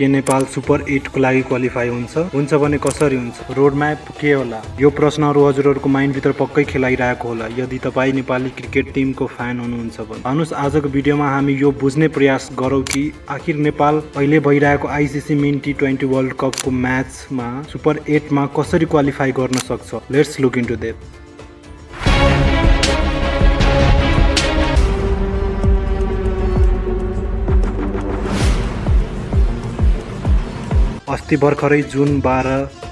के नेपाल सुपर एटको लागि क्वालिफाई हुन्छ? हुन्छ भने कसरी हुन्छ? रोड म्याप के होला? यो प्रश्नहरू हजुरहरूको माइन्डभित्र पक्कै खेलाइरहेको होला। यदि तपाईँ नेपाली क्रिकेट टिमको फ्यान हुनुहुन्छ भने। भन्नुहोस् आजको भिडियोमा हामी यो बुझ्ने प्रयास गरौँ कि आखिर नेपाल अहिले भइरहेको ICC men T twenty world कपको म्याचमा सुपर एटमा कसरी क्वालिफाई गर्न सक्छ? लेट्स लुक इन्टु देट अस्ति भर्खरै जुन बाह्र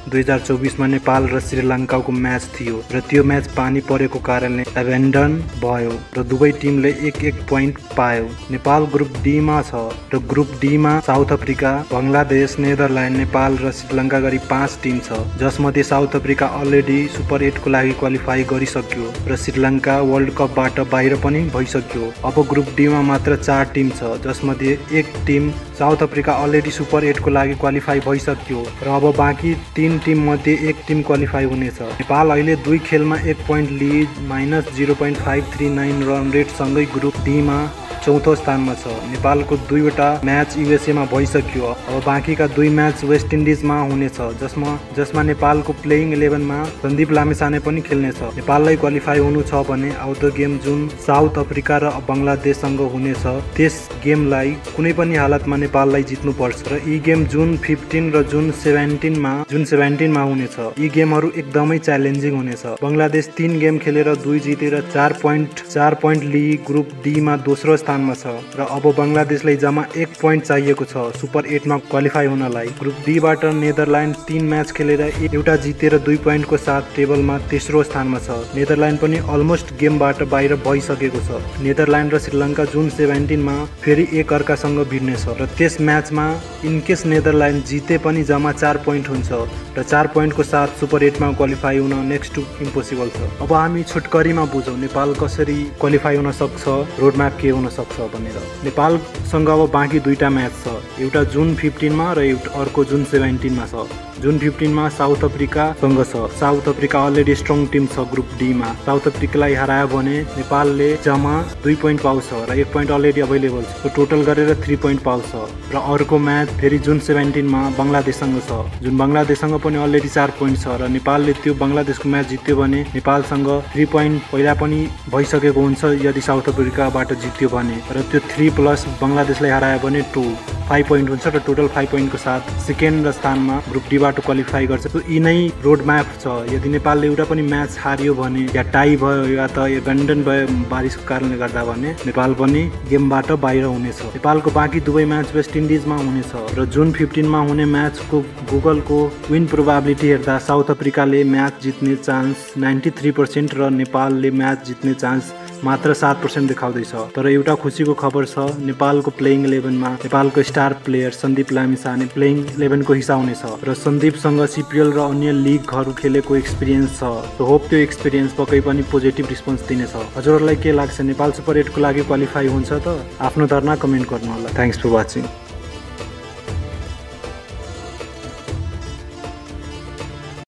दुई हजार चौबिसमा नेपाल र श्रीलङ्काको म्याच थियो र त्यो म्याच पानी परेको कारणले एभेन्डन भयो र दुवै टिमले एक एक पोइन्ट पायो। नेपाल ग्रुप डीमा छ र group डीमा South Africa Bangladesh Netherland Nepal र श्रीलङ्का गरी पाँच टिम छ। जसमध्ये साउथ अफ्रिका अलरेडी सुपर एटको लागि क्वालिफाई गरिसक्यो र श्रीलङ्का वर्ल्ड कपबाट बाहिर पनि भइसक्यो। अब ग्रुप डीमा मात्र चार टिम छ जसमध्ये एक team South Africa already super एटको लागि क्वालिफाई भइसक्यो र अब बाँकी तिन टिम मध्ये एक टिम क्वालिफाई हुनेछ। नेपाल अहिले दुई खेलमा एक point lead minus zero point five three nine run रेटसँगै group डीमा चौथो स्थानमा छ। नेपालको दुईवटा म्याच युएसएमा भइसक्यो। अब बाँकीका दुई म्याच वेस्ट इन्डिजमा हुनेछ जसमा जसमा नेपालको प्लेइङ इलेभेनमा सन्दीप लामेसाने पनि खेल्नेछ। नेपाललाई क्वालिफाई हुनु छ भने आउँदो गेम जुन साउथ अफ्रिका र बङ्गलादेशसँग हुनेछ त्यस गेमलाई कुनै पनि हालतमा नेपाललाई जित्नुपर्छ र यी गेम जुन फिफ्टिन र जुन सेभेन्टिनमा जुन सेभेन्टिनमा हुनेछ यी गेमहरू एकदमै च्यालेन्जिङ हुनेछ। बङ्गलादेश तिन गेम खेलेर दुई जितेर चार पोइन्ट चार पोइन्ट लिई ग्रुप डीमा दोस्रो स्थानमा छ र अब बङ्गलादेशलाई जम्मा एक पोइन्ट चाहिएको छ सुपर एटमा क्वालिफाई हुनलाई। ग्रुप डीबाट नेदरल्यान्ड तिन म्याच खेलेर एउटा जितेर दुई पोइन्टको साथ टेबलमा तेस्रो स्थानमा छ। नेदरल्यान्ड पनि अलमोस्ट गेमबाट बाहिर भइसकेको छ। नेदरल्यान्ड र श्रीलङ्का जुन सेभेन्टिनमा फेरि एक अर्कासँग भिड्नेछ र त्यस म्याचमा इनकेस नेदरल्यान्ड जिते पनि जम्मा चार पोइन्ट हुन्छ र चार पोइन्टको साथ सुपर एटमा क्वालिफाई हुन नेक्स्ट टु इम्पोसिबल छ। अब हामी छुटकरीमा बुझौँ नेपाल कसरी क्वालिफाई हुन सक्छ रोड म्याप के हुन भनेर। नेपालसँग अब बाँकी दुईवटा म्याच छ। एउटा जुन फिफ्टिनमा र एउटा अर्को जुन सेभेन्टिनमा छ। जुन फिफ्टिनमा साउथ अफ्रिकासँग छ। South Africa already strong team छ ग्रुप डीमा साउथ अफ्रिकालाई हरायो भने नेपालले जम्मा दुई पोइन्ट पाउँछ र एक पोइन्ट अलरेडी अभाइलेबल छ। टोटल गरेर थ्री पोइन्ट पाउँछ। र अर्को म्याच फेरि जुन सेभेन्टिनमा बङ्गलादेशसँग छ। जुन बङ्गलादेशसँग पनि अलरेडी चार पोइन्ट छ र नेपालले त्यो बङ्गलादेशको म्याच जित्यो भने नेपालसँग थ्री पोइन्ट पहिला पनि भइसकेको हुन्छ यदि साउथ अफ्रिकाबाट जित्यो भने। र त्यो थ्री प्लस बङ्गलादेशलाई हरायो भने टू फाइभ पोइन्ट हुन्छ र टोटल फाइभ पोइन्टको साथ सेकेन्ड स्थानमा ग्रुप डीबाट क्वालिफाई गर्छ। यी नै रोड म्याप छ। यदि नेपालले एउटा पनि म्याच हारियो भने या टाई भयो या त एबेन्डन भयो बारिसको कारणले गर्दा भने नेपाल पनि गेमबाट बाहिर हुनेछ। नेपालको बाँकी दुवै म्याच वेस्ट इन्डिजमा हुनेछ र जुन फिफ्टिनमा हुने म्याचको गुगलको विन प्रोभाबिलिटी हेर्दा साउथ अफ्रिकाले म्याच जित्ने चान्स नाइन्टी थ्री पर्सेन्ट र नेपालले म्याच जित्ने चान्स मात्र सात पर्सेन्ट देखाउँदैछ। तर एउटा खुसीको खबर छ नेपालको प्लेइङ इलेभेनमा नेपालको star player Sandeep Lamichhane playing इलेभेनको हिस्सा हुनेछ र सन्दीपसँग सिपिएल र अन्य लिगहरू खेलेको एक्सपिरियन्स छ। होप त्यो एक्सपिरियन्स पक्कै पनि पोजिटिभ रिस्पोन्स दिनेछ। हजुरहरूलाई के लाग्छ नेपाल सुपर एटको लागि क्वालिफाई हुन्छ त? आफ्नो धर्ना कमेन्ट गर्नु होला थ्याङ्क्स फर वाचिङ।